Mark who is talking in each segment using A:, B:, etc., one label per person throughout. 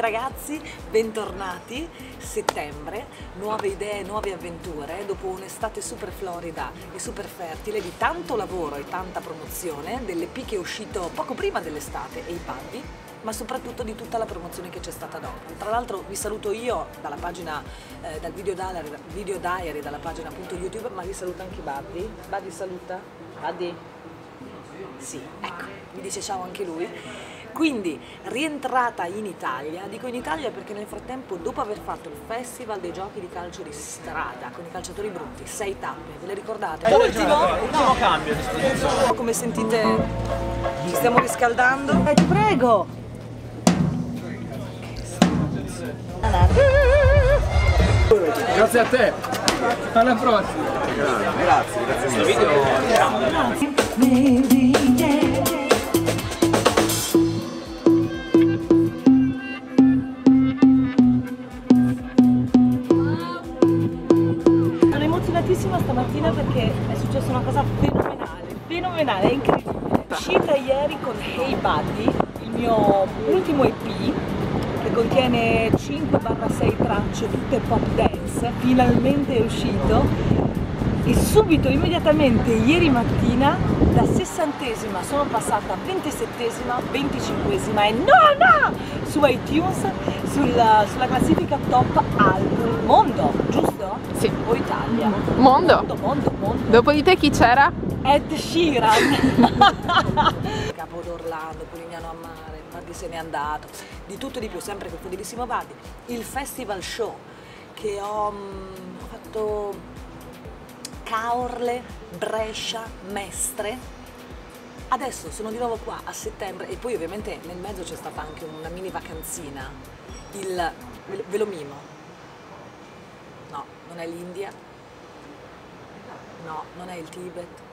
A: ragazzi, bentornati, settembre, nuove idee, nuove avventure, dopo un'estate super florida e super fertile di tanto lavoro e tanta promozione, dell'EP che è uscito poco prima dell'estate e i Buddy, ma soprattutto di tutta la promozione che c'è stata dopo. Tra l'altro vi saluto io dalla pagina, eh, dal video diary, video diary, dalla pagina appunto YouTube, ma vi saluta anche Buddy. Buddy saluta? Buddy? Sì, ecco, mi dice ciao anche lui. Quindi rientrata in Italia, dico in Italia perché nel frattempo dopo aver fatto il festival dei giochi di calcio di strada con i calciatori brutti, sei tappe, ve le ricordate?
B: Eh,
A: Ultimo,
B: Ultimo cambio di disposizione.
A: come sentite ci stiamo riscaldando. Eh, ti prego!
B: Grazie a te. Alla prossima.
A: Sono emozionatissima stamattina perché è successa una cosa fenomenale, fenomenale, è incredibile. Uscita ieri con Hey Buddy, il mio ultimo EP che contiene 5-6 tracce tutte pop dance, finalmente è uscito e subito, immediatamente, ieri mattina da sessantesima sono passata a ventisettesima, venticinquesima e nona su iTunes sulla, sulla classifica top album mondo, giusto?
C: Sì.
A: Italia?
C: Mondo.
A: Mondo, mondo, mondo.
C: Dopo di te chi c'era?
A: Ed Sheeran. Capo d'Orlando, Polignano a mare, Bardi se n'è andato, di tutto e di più, sempre col fedelissimo Bardi. Il festival show che ho, mm, ho fatto Caorle, Brescia, Mestre. Adesso sono di nuovo qua a settembre e poi ovviamente nel mezzo c'è stata anche una mini vacanzina. Il, ve lo mimo. No, non è l'India. No, non è il Tibet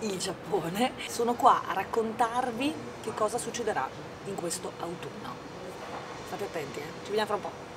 A: il Giappone. Sono qua a raccontarvi che cosa succederà in questo autunno. State attenti, eh? Ci vediamo fra un po'.